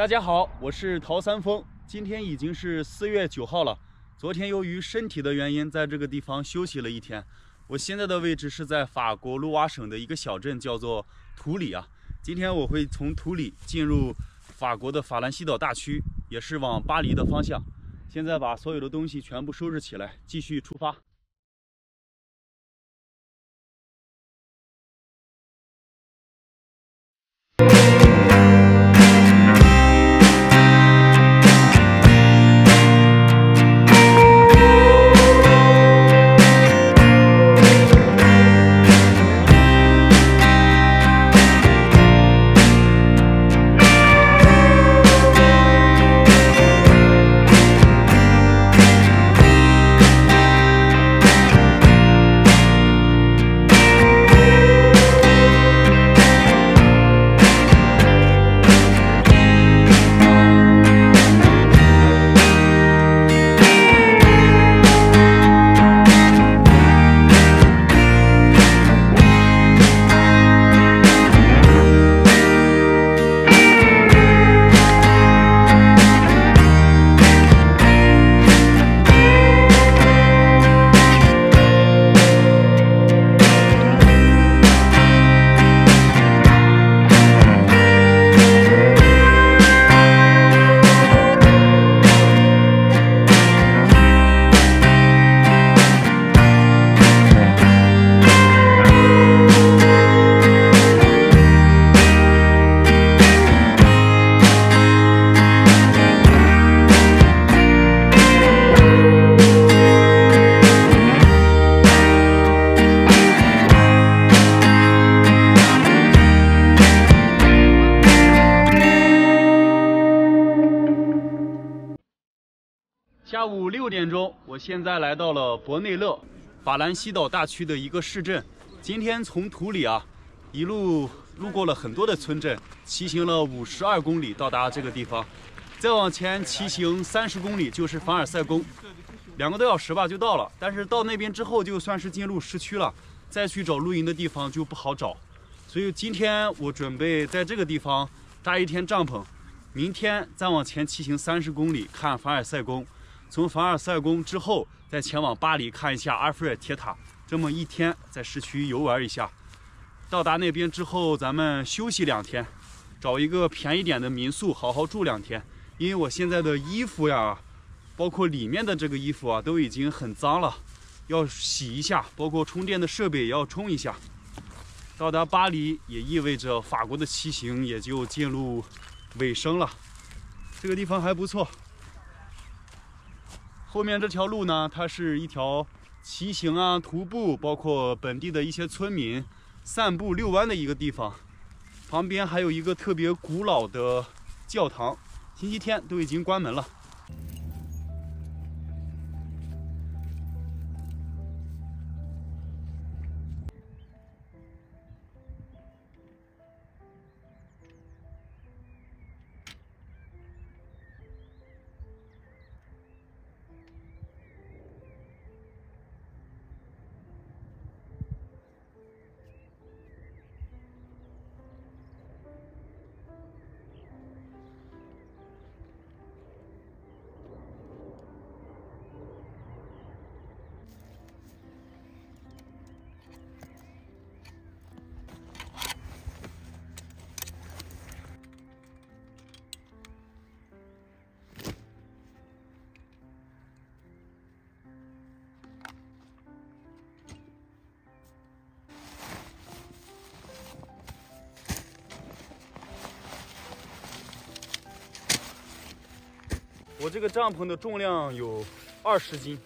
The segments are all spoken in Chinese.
大家好，我是陶三丰。今天已经是四月九号了。昨天由于身体的原因，在这个地方休息了一天。我现在的位置是在法国卢瓦省的一个小镇，叫做图里啊。今天我会从图里进入法国的法兰西岛大区，也是往巴黎的方向。现在把所有的东西全部收拾起来，继续出发。午六点钟，我现在来到了博内勒，法兰西岛大区的一个市镇。今天从图里啊，一路路过了很多的村镇，骑行了五十二公里到达这个地方。再往前骑行三十公里就是凡尔赛宫，两个多小时吧就到了。但是到那边之后就算是进入市区了，再去找露营的地方就不好找。所以今天我准备在这个地方搭一天帐篷，明天再往前骑行三十公里看凡尔赛宫。从凡尔赛宫之后，再前往巴黎看一下埃菲尔铁塔，这么一天在市区游玩一下。到达那边之后，咱们休息两天，找一个便宜点的民宿好好住两天。因为我现在的衣服呀，包括里面的这个衣服啊，都已经很脏了，要洗一下。包括充电的设备也要充一下。到达巴黎也意味着法国的骑行也就进入尾声了。这个地方还不错。后面这条路呢，它是一条骑行啊、徒步，包括本地的一些村民散步遛弯的一个地方。旁边还有一个特别古老的教堂，星期天都已经关门了。这个帐篷的重量有二十斤，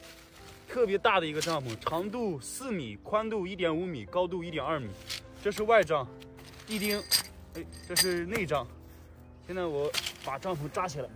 特别大的一个帐篷，长度四米，宽度一点五米，高度一点二米。这是外帐，地钉，哎，这是内帐。现在我把帐篷扎起来。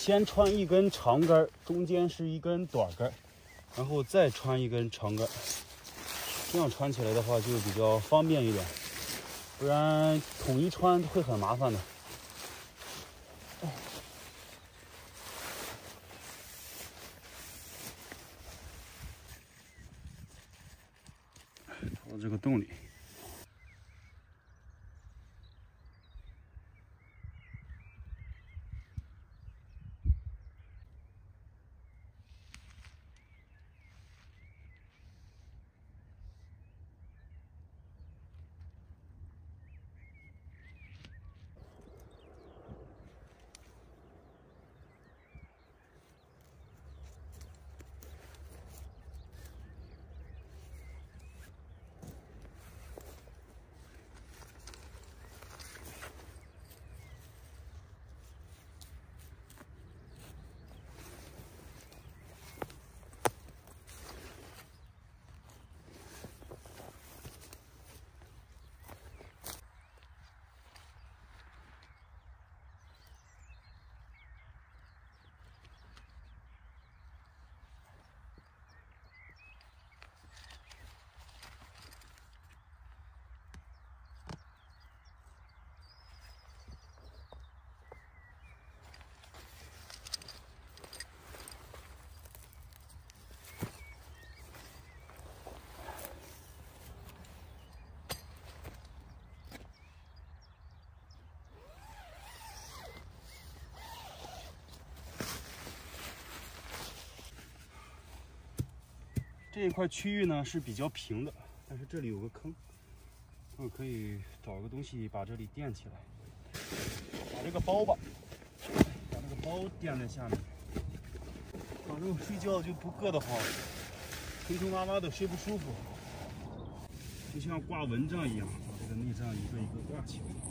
先穿一根长杆，中间是一根短杆，然后再穿一根长杆，这样穿起来的话就比较方便一点，不然统一穿会很麻烦的。到这个洞里。这一块区域呢是比较平的，但是这里有个坑，我可以找个东西把这里垫起来，把这个包吧，把这个包垫在下面，反正睡觉就不硌得慌，坑坑洼洼的睡不舒服，就像挂蚊帐一样，把这个内帐一个一个挂起来。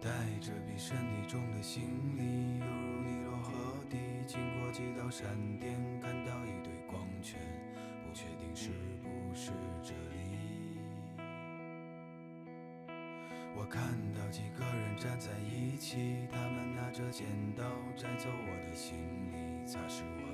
带着比身体重的行李，犹如尼罗河底，经过几道闪电，看到一堆光圈，不确定是不是这里。我看到几个人站在一起，他们拿着剪刀，摘走我的行李，擦拭我。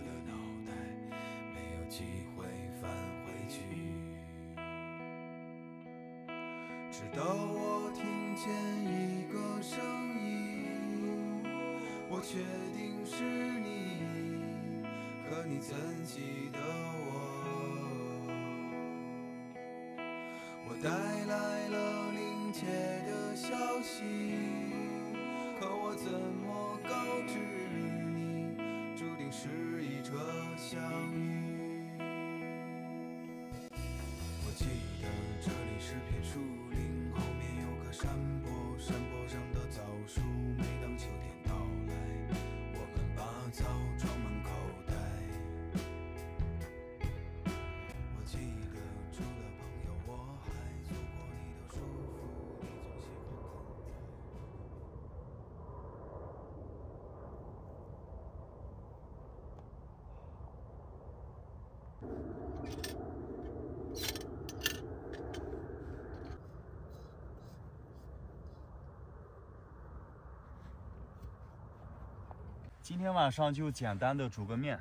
今天晚上就简单的煮个面，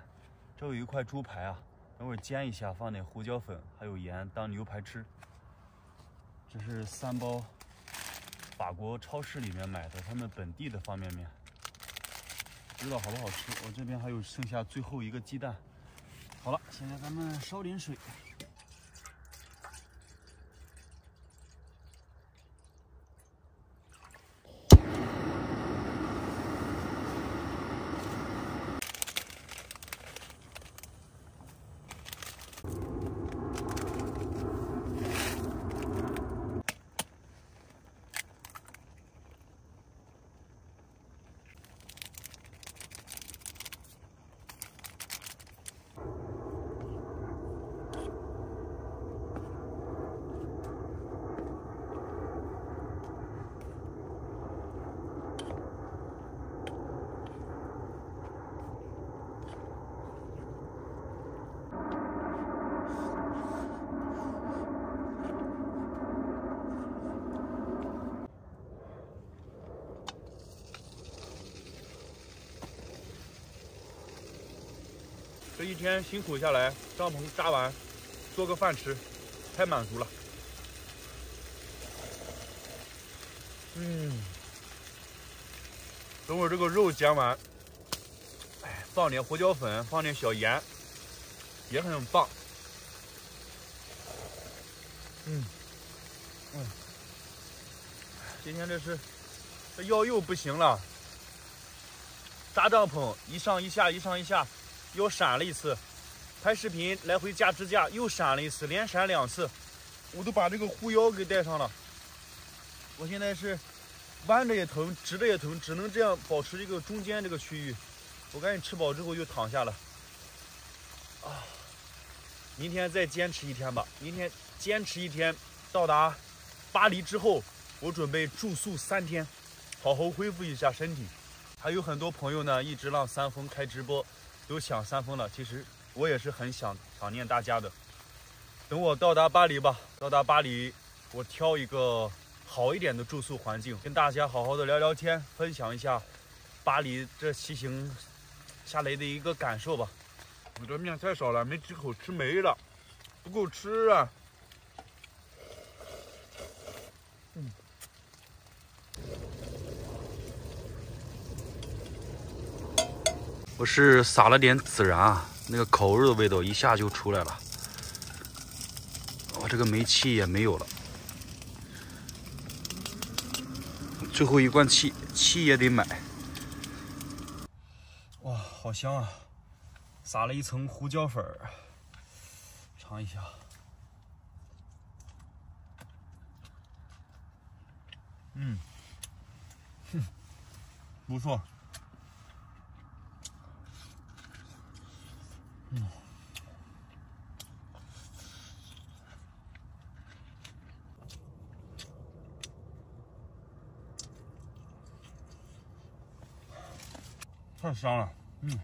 这有一块猪排啊，等会煎一下，放点胡椒粉还有盐当牛排吃。这是三包法国超市里面买的他们本地的方便面，不知道好不好吃。我这边还有剩下最后一个鸡蛋。好了，现在咱们烧点水。一天辛苦下来，帐篷扎完，做个饭吃，太满足了。嗯，等会儿这个肉煎完，哎，放点胡椒粉，放点小盐，也很棒。嗯，嗯，今天这是这腰又不行了，扎帐篷一上一下，一上一下。又闪了一次，拍视频来回架支架又闪了一次，连闪两次，我都把这个护腰给带上了。我现在是弯着也疼，直着也疼，只能这样保持这个中间这个区域。我赶紧吃饱之后就躺下了。啊，明天再坚持一天吧。明天坚持一天，到达巴黎之后，我准备住宿三天，好好恢复一下身体。还有很多朋友呢，一直让三丰开直播。都想三丰了，其实我也是很想想念大家的。等我到达巴黎吧，到达巴黎，我挑一个好一点的住宿环境，跟大家好好的聊聊天，分享一下巴黎这骑行下来的一个感受吧。我这面太少了，没几口吃没了，不够吃啊。嗯。我是撒了点孜然啊，那个烤肉的味道一下就出来了。我这个煤气也没有了，最后一罐气，气也得买。哇，好香啊！撒了一层胡椒粉儿，尝一下。嗯，哼，不错。太香了，嗯。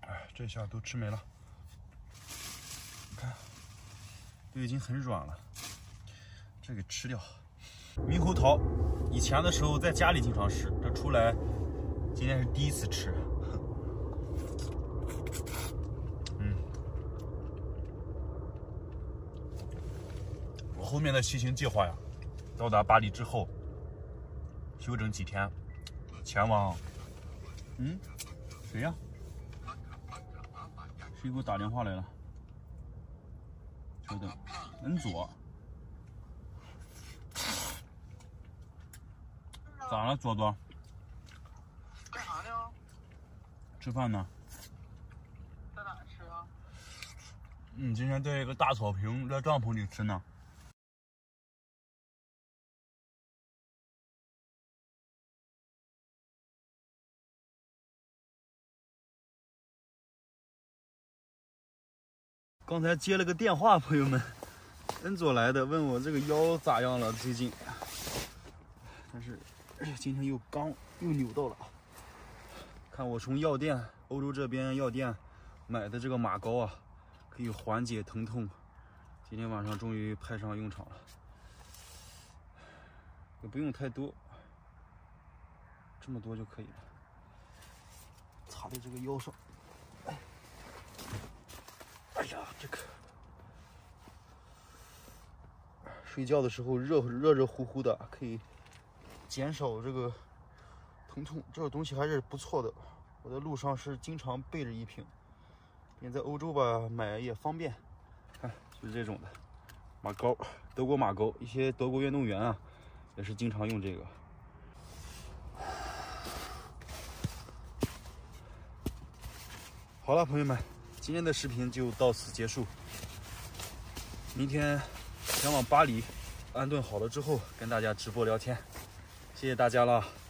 哎，这下都吃没了，你看，都已经很软了。这给吃掉。猕猴桃，以前的时候在家里经常吃，这出来今天是第一次吃。嗯，我后面的骑行计划呀，到达巴黎之后，休整几天，前往。嗯，谁呀？谁给我打电话来了？稍等，恩佐。咋了，左左？干啥呢？吃饭呢？在哪吃啊？嗯，今天在一个大草坪，在帐篷里吃呢。刚才接了个电话，朋友们，恩佐来的，问我这个腰咋样了，最近。但是，哎呀，今天又刚又扭到了啊。看我从药店，欧洲这边药店买的这个马膏啊，可以缓解疼痛。今天晚上终于派上用场了，也不用太多，这么多就可以了。擦在这个腰上。哎呀，这个睡觉的时候热热热乎乎的，可以减少这个疼痛。这个东西还是不错的。我在路上是经常备着一瓶，你在欧洲吧买也方便。看，就是这种的马膏，德国马膏。一些德国运动员啊，也是经常用这个。好了，朋友们。今天的视频就到此结束。明天前往巴黎，安顿好了之后跟大家直播聊天。谢谢大家了。